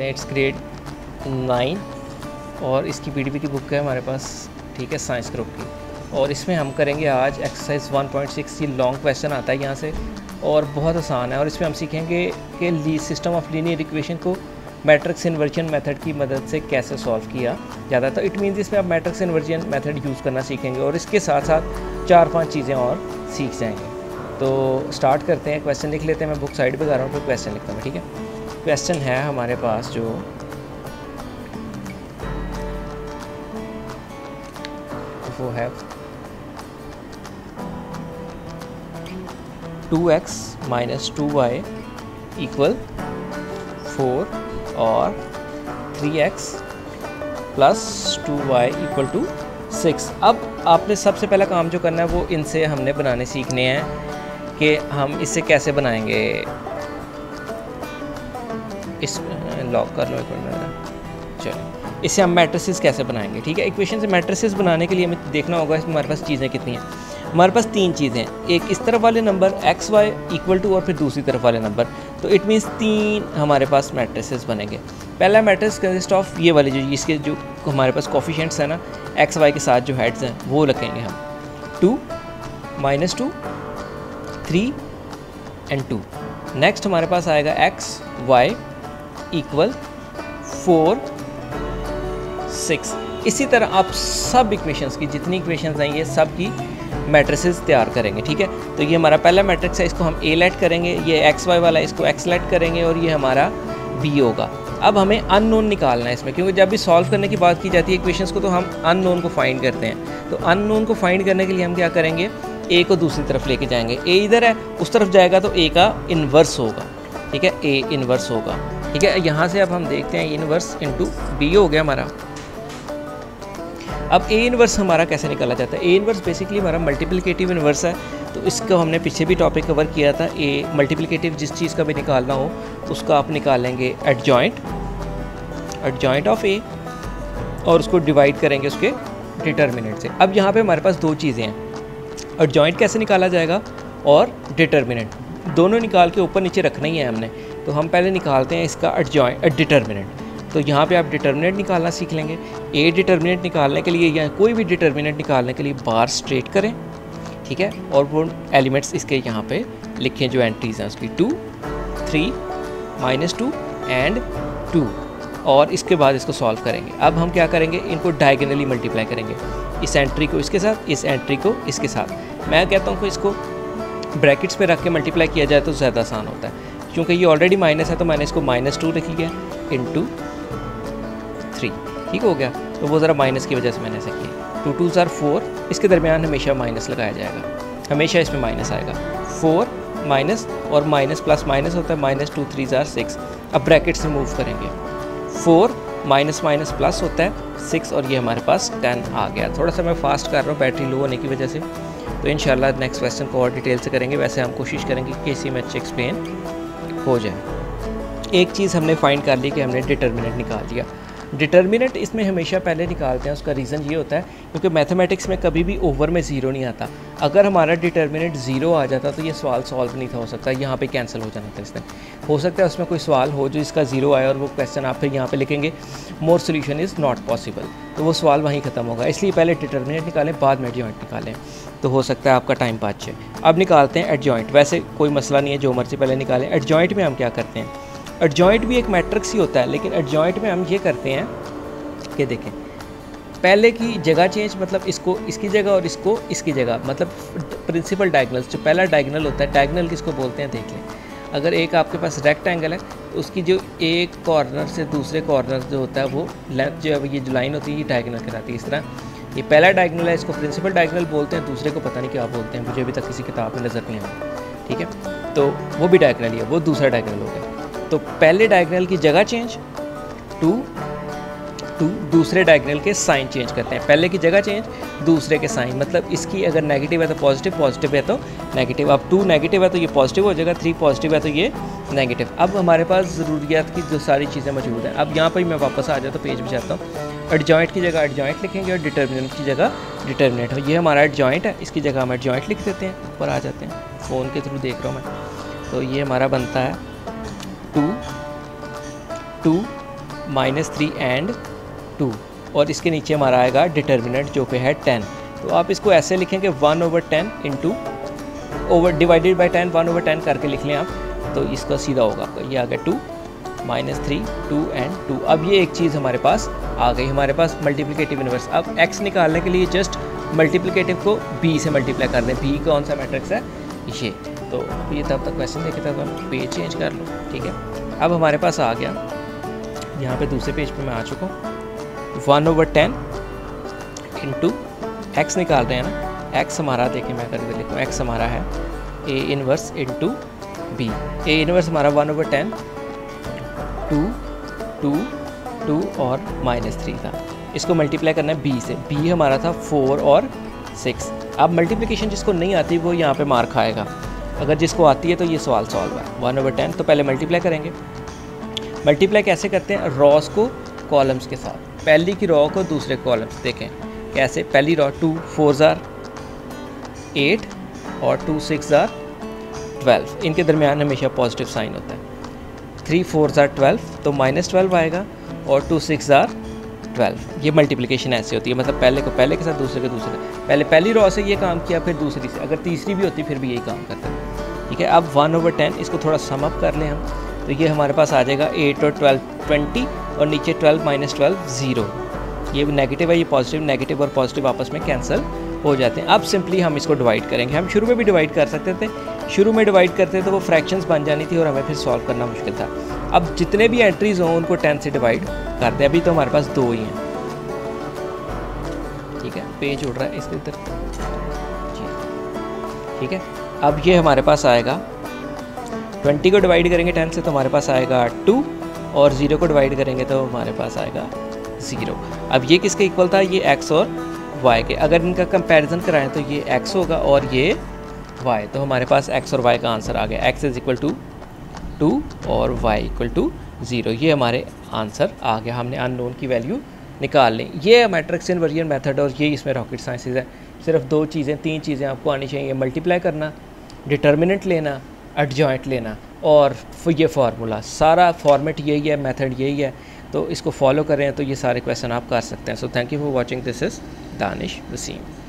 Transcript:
It's grade nine और इसकी P की बुक है हमारे पास, ठीक है साइंस ग्रुप की। और इसमें हम करेंगे आज एक्सरसाइज 1.6 ये लॉन्ग क्वेश्चन आता है यहाँ से, और बहुत आसान है। और इसमें हम सीखेंगे कि सिस्टम ऑफ़ लीनियर इक्वेशन को मैट्रिक्स इन्वर्जन मेथड की मदद से कैसे सॉल्व किया जाता है। तो इट मीन्स इसमें आप मैट्रिक्स इन्वर्जन मेथड यूज़ करना सीखेंगे, और इसके साथ साथ चार पाँच चीज़ें और सीख जाएँगे। तो स्टार्ट करते हैं क्वेश्चन लिख लेते हैं, मैं बुक साइड पर कर रहा हूँ, फिर क्वेश्चन लिखता हूँ, ठीक है? क्वेश्चन है हमारे पास जो। वो है। Two X minus two Y equal four और three X plus two Y equal to six. अब आपने सबसे पहला काम जो करना है वो इनसे हमने बनाने सीखने हैं कि हम इसे कैसे बनाएँगे। इस लॉक कर लो एक चलो इससे हम मैट्रिसेस कैसे बनाएँगे? ठीक है इक्वेशन से मैट्रिसेस बनाने के लिए हमें देखना होगा हमारे पास चीज़ें कितनी हैं। हमारे पास तीन चीज़ें हैं। एक इस तरफ़ वाले number X Y equal to और फिर दूसरी तरफ़ वाले नंबर तो इट मीन्स तीन हमारे पास मैट्रिसेस बनेंगे। पहला मैट्रिक्स कंसिस्ट ऑफ़ ये वाले जो, इसके जो हमारे पास कॉफिशेंट्स हैं ना एक्स वाई के साथ जो हेड्स हैं, वो रखेंगे हम। Two minus two three and two next हमारे पास आएगा X Y equal four six इसी तरह आप सब इक्वेशंस की, जितनी इक्वेशंस आएँगे, सब की मैट्रिसेस तैयार करेंगे, ठीक है? तो ये हमारा पहला मैट्रिक्स है, इसको हम ए लेट करेंगे, ये एक्स वाई वाला, इसको एक्स लेट करेंगे और ये हमारा बी होगा। अब हमें अननोन निकालना है इसमें, क्योंकि जब भी सॉल्व करने की बात की जाती है इक्वेशंस को तो हम अननोन को फाइंड करते हैं। तो अननोन को फाइंड करने के लिए हम क्या करेंगे? ए को दूसरी तरफ़ लेके जाएँगे। ए इधर है, उस तरफ़ जाएगा तो ए का इन्वर्स होगा, ठीक है? ए इन्वर्स होगा। ठीक है, यहाँ से अब हम देखते हैं इनवर्स इंटू बी हो गया हमारा। अब ए इनवर्स हमारा कैसे निकाला जाता है? ए इनवर्स बेसिकली हमारा मल्टीप्लिकेटिव इनवर्स है तो इसका हमने पीछे भी टॉपिक कवर किया था। ए मल्टीप्लिकेटिव जिस चीज़ का भी निकालना हो उसका आप निकालेंगे adjoint adjoint of A और उसको डिवाइड करेंगे उसके डिटर्मिनेंट से। अब यहाँ पे हमारे पास दो चीज़ें हैं। और जॉइंट कैसे निकाला जाएगा और डिटर्मिनेंट दोनों निकाल के ऊपर नीचे रखना ही है हमने। तो हम पहले निकालते हैं इसका जॉइंट डिटर्मिनेंट तो यहाँ पे आप डिटर्मिनेंट निकालना सीख लेंगे। ए डिटर्मिनेंट निकालने के लिए या कोई भी डिटर्मिनेंट निकालने के लिए बार स्ट्रेट करें, ठीक है? और वो एलिमेंट्स इसके यहाँ पे लिखें जो एंट्रीज हैं उसकी। Two three minus two and two और इसके बाद इसको सॉल्व करेंगे। अब हम क्या करेंगे? इनको डायगनली मल्टीप्लाई करेंगे। इस एंट्री को इसके साथ, इस एंट्री को इसके साथ। मैं कहता हूँ कि इसको ब्रैकेट्स पे रख के मल्टीप्लाई किया जाए तो ज़्यादा आसान होता है। क्योंकि ये ऑलरेडी माइनस है तो मैंने इसको माइनस टू लिखी है इन टू थ्री ठीक हो गया? तो वो ज़रा माइनस की वजह से मैंने ऐसे टू टू ज़ार फोर इसके दरमियान हमेशा माइनस लगाया जाएगा। हमेशा इसमें माइनस आएगा। फोर माइनस और माइनस प्लस माइनस होता है माइनस टू थ्री ज़ार सिक्स अब ब्रैकेट से मूव करेंगे। फोर माइनस माइनस प्लस होता है सिक्स और ये हमारे पास टेन आ गया। थोड़ा सा मैं फास्ट कर रहा हूँ बैटरी लो होने की वजह से। तो इन नेक्स्ट क्वेश्चन को और डिटेल से करेंगे। वैसे हम कोशिश करेंगे कि इसी में अच्छे हो जाए। एक चीज़ हमने फाइंड कर ली कि हमने डिटर्मिनेंट निकाल दिया। डिटर्मिनेंट इसमें हमेशा पहले निकालते हैं, उसका रीज़न ये होता है, क्योंकि मैथमेटिक्स में कभी भी ओवर में ज़ीरो नहीं आता। अगर हमारा डिटर्मिनेंट ज़ीरो आ जाता तो ये सवाल सॉल्व नहीं था, हो सकता यहाँ पे कैंसिल हो जाना था इसमें हो सकता है उसमें कोई सवाल हो जो इसका ज़ीरो आया और वो क्वेश्चन आप फिर यहाँ पर लिखेंगे more solution is not possible तो वो सवाल वहीं ख़त्म होगा। इसलिए पहले डिटर्मिनेंट निकालें, बाद में जॉइंट निकालें। तो हो सकता है आपका टाइम पाँच अब निकालते हैं एड जॉइंट वैसे कोई मसला नहीं है, जो मर्ज़ी पहले निकालें। एड जॉइंट में हम क्या करते हैं? एडजॉइंट भी एक मैट्रिक्स ही होता है, लेकिन एडजॉइंट में हम ये करते हैं कि देखें, पहले की जगह चेंज मतलब इसको, इसकी जगह और इसको इसकी जगह मतलब प्रिंसिपल डायगनल्स जो पहला डायगनल होता है डायगनल किसको बोलते हैं, देख लें। अगर एक आपके पास रेक्टेंगल है तो उसकी जो एक कॉर्नर से दूसरे कॉर्नर जो होता है, वो लेंथ जो है ये जो लाइन होती है, ये डायगनल कराती है, इस तरह। ये पहला डायगनल है, इसको प्रिंसिपल डायगनल बोलते हैं, दूसरे को पता नहीं क्या बोलते हैं, मुझे अभी तक किसी किताब में नज़र नहीं आया ठीक है? तो वो भी डायगनल ही है, वो दूसरा डायगनल हो गया। तो पहले डायगनल की जगह चेंज टू टू दूसरे डायगनल के साइन चेंज करते हैं। पहले की जगह चेंज दूसरे के साइन मतलब इसकी अगर नेगेटिव है तो पॉजिटिव पॉजिटिव है तो नेगेटिव अब टू नेगेटिव है तो ये पॉजिटिव हो जाएगा थ्री पॉजिटिव है तो ये नेगेटिव अब हमारे पास ज़रूरियात की जो सारी चीज़ें मौजूद हैं। अब यहाँ पर मैं वापस आ जाता तो पेज भी जाता हूँ। एडजॉइंट की जगह एडजॉइंट लिखेंगे और डिटर्मिनेंट की जगह डिटर्मिनेंट हो ये हमारा एडजॉइंट है, इसकी जगह हम एडजॉइंट लिख देते हैं, ऊपर आ जाते हैं। फ़ोन के थ्रू देख रहा हूँ मैं। तो ये हमारा बनता है। Two two, minus three and two. और इसके नीचे हमारा आएगा डिटर्मिनेंट, जो कि है टेन। तो आप इसको ऐसे लिखेंगे, one over ten into over divided by ten, one over ten करके लिख लें आप तो इसका सीधा होगा आपका। ये आ गया two, minus three, two and two. अब ये एक चीज़ हमारे पास आ गई, हमारे पास मल्टीप्लिकेटिव इनवर्स अब एक्स निकालने के लिए जस्ट मल्टीप्लिकेटिव को बी से मल्टीप्लाई कर दें। बी कौन सा मैट्रिक्स है? ये। तो ये तब तक क्वेश्चन देखे तब हम पेज चेंज कर लो, ठीक है? अब हमारे पास आ गया। यहाँ पे दूसरे पेज पे मैं आ चुका हूँ। One over ten into X निकाल रहे हैं ना? एक्स हमारा, देखिए मैं करके लिखूँ एक्स हमारा है। A inverse into B A inverse हमारा one over ten two two two और माइनस थ्री था। इसको मल्टीप्लाई करना है बी से। बी हमारा था फोर और सिक्स अब मल्टीप्लिकेशन जिसको नहीं आती, वो यहाँ पे मार खाएगा अगर जिसको आती है तो ये सवाल सॉल्व है। वन ओवर टेन तो पहले मल्टीप्लाई करेंगे। मल्टीप्लाई कैसे करते हैं? रॉस को कॉलम्स के साथ। पहली की रॉ को दूसरे कॉलम्स देखें। कैसे? पहली रॉ टू फोर ज़ार एट और टू सिक्स ज़ार ट्वेल्व इनके दरमियान हमेशा पॉजिटिव साइन होता है। थ्री फोर ज़ार ट्वेल्व तो माइनस ट्वेल्व आएगा और टू सिक्स ज़ार ट्वेल्व ये मल्टीप्लिकेशन ऐसी होती है। मतलब पहले को पहले के साथ, दूसरे के दूसरे। पहले पहली रॉ से ये काम किया, फिर दूसरी से। अगर तीसरी भी होती, फिर भी यही काम करता हैं। ठीक है? अब वन ओवर टेन इसको थोड़ा समअप कर लें हम। तो ये हमारे पास आ जाएगा एट और ट्वेल्व ट्वेंटी और नीचे ट्वेल्व माइनस ट्वेल्व ज़ीरो ये नेगेटिव है, ये पॉजिटिव नेगेटिव और पॉजिटिव आपस में कैंसिल हो जाते हैं। अब सिंपली हम इसको डिवाइड करेंगे। हम शुरू में भी डिवाइड कर सकते थे। शुरू में डिवाइड करते तो वो फ्रैक्शंस बन जानी थी और हमें फिर सॉल्व करना मुश्किल था। अब जितने भी एंट्रीज हों, उनको टेन से डिवाइड करते दें अभी तो हमारे पास दो ही हैं। ठीक है? पेज उड़ रहा है इसके इधर। ठीक है? अब ये हमारे पास आएगा। ट्वेंटी को डिवाइड करेंगे टेन से तो हमारे पास आएगा टू और ज़ीरो को डिवाइड करेंगे तो हमारे पास आएगा ज़ीरो। अब ये किसके इक्वल था? ये एक्स और वाई के। अगर इनका कंपैरिजन कराएँ तो ये एक्स होगा और ये वाई तो हमारे पास एक्स और वाई का आंसर आ गया। X is equal to two और वाई इक्वल टू ज़ीरो ये हमारे आंसर आ गया। हमने अननोन की वैल्यू निकाल लें। ये मैट्रिक्स इनवर्जन मेथड और ये इसमें रॉकेट साइंसेज है। सिर्फ़ दो चीज़ें, तीन चीज़ें आपको आनी चाहिए। मल्टीप्लाई करना डिटर्मिनेंट लेना, एडजॉइंट लेना और ये फार्मूला, सारा फॉर्मेट यही है, मेथड यही है तो इसको फॉलो करें तो ये सारे क्वेश्चन आप कर सकते हैं। So thank you for watching this is Danish Waseem